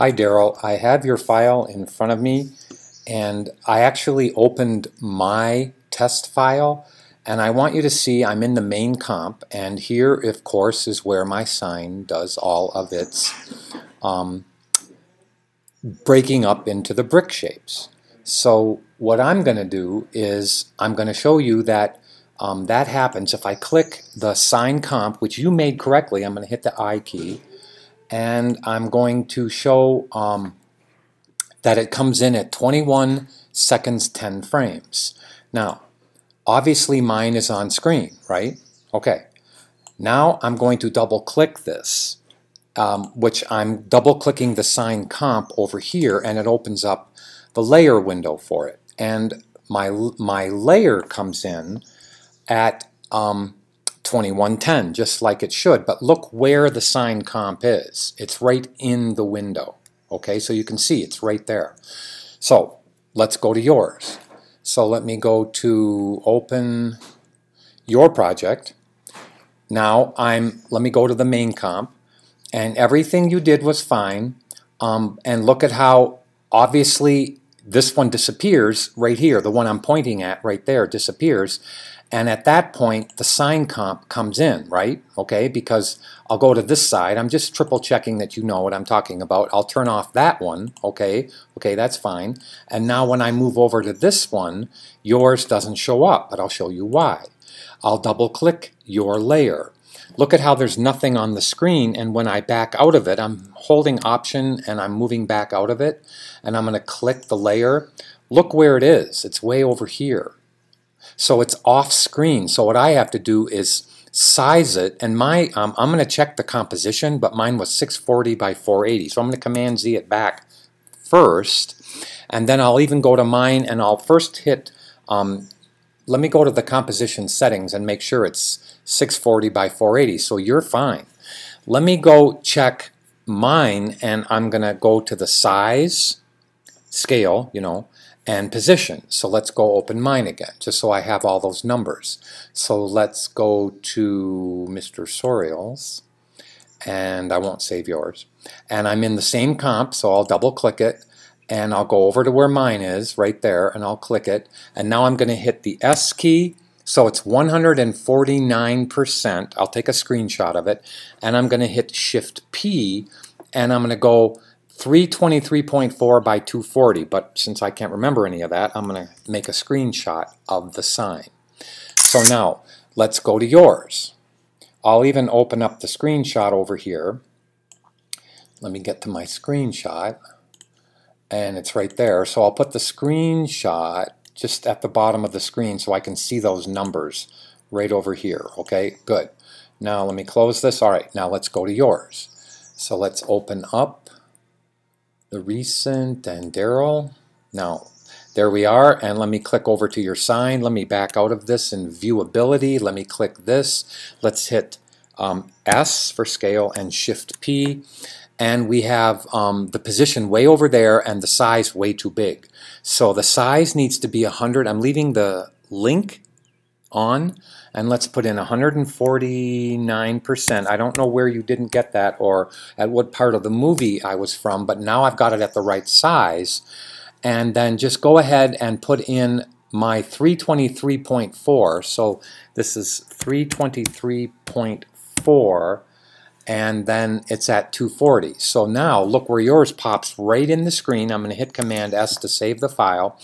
Hi Daryl, I have your file in front of me and I actually opened my test file and I want you to see I'm in the main comp and here of course is where my sign does all of its um, breaking up into the brick shapes. So what I'm going to do is I'm going to show you that um, that happens if I click the sign comp which you made correctly I'm going to hit the I key and I'm going to show um, that it comes in at 21 seconds 10 frames. Now, obviously mine is on screen, right? Okay. Now I'm going to double click this, um, which I'm double clicking the sign comp over here and it opens up the layer window for it. And my, my layer comes in at um, 2110, just like it should. But look where the sign comp is. It's right in the window. Okay, so you can see it's right there. So let's go to yours. So let me go to open your project. Now I'm, let me go to the main comp and everything you did was fine. Um, and look at how obviously this one disappears right here. The one I'm pointing at right there disappears. And at that point, the sign comp comes in, right? Okay, because I'll go to this side. I'm just triple checking that you know what I'm talking about. I'll turn off that one, okay? Okay, that's fine. And now when I move over to this one, yours doesn't show up, but I'll show you why. I'll double click your layer. Look at how there's nothing on the screen and when I back out of it, I'm holding option and I'm moving back out of it and I'm going to click the layer. Look where it is. It's way over here. So it's off screen. So what I have to do is size it and my um, I'm going to check the composition but mine was 640 by 480 so I'm going to command Z it back first and then I'll even go to mine and I'll first hit um, let me go to the composition settings and make sure it's 640 by 480 so you're fine let me go check mine and I'm gonna go to the size scale you know and position. So let's go open mine again, just so I have all those numbers. So let's go to Mr. Sauriol's, and I won't save yours. And I'm in the same comp, so I'll double click it, and I'll go over to where mine is, right there, and I'll click it. And now I'm going to hit the S key, so it's 149%. I'll take a screenshot of it, and I'm going to hit Shift P, and I'm going to go 323.4 by 240, but since I can't remember any of that, I'm going to make a screenshot of the sign. So now, let's go to yours. I'll even open up the screenshot over here. Let me get to my screenshot, and it's right there. So I'll put the screenshot just at the bottom of the screen so I can see those numbers right over here. Okay, good. Now let me close this. All right, now let's go to yours. So let's open up the recent and Daryl. Now, there we are, and let me click over to your sign. Let me back out of this in viewability. Let me click this. Let's hit um, S for scale and Shift P. And we have um, the position way over there and the size way too big. So the size needs to be 100. I'm leaving the link on and let's put in 149%. I don't know where you didn't get that or at what part of the movie I was from, but now I've got it at the right size. And then just go ahead and put in my 323.4. So this is 323.4 and then it's at 240. So now look where yours pops right in the screen. I'm going to hit Command S to save the file.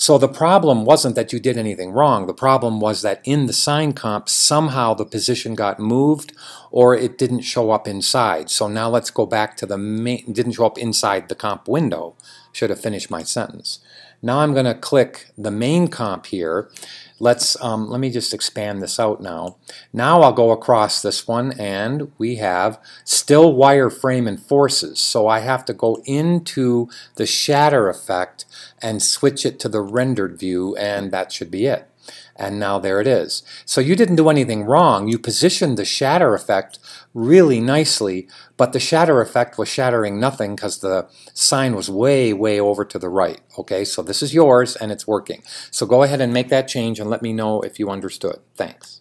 So the problem wasn't that you did anything wrong. The problem was that in the sign comp, somehow the position got moved or it didn't show up inside. So now let's go back to the main, didn't show up inside the comp window. Should have finished my sentence. Now I'm going to click the main comp here Let's um, let me just expand this out now. Now I'll go across this one and we have still wireframe and forces. So I have to go into the shatter effect and switch it to the rendered view and that should be it. And now there it is. So you didn't do anything wrong. You positioned the shatter effect really nicely, but the shatter effect was shattering nothing because the sign was way, way over to the right. Okay, so this is yours and it's working. So go ahead and make that change and let me know if you understood. Thanks.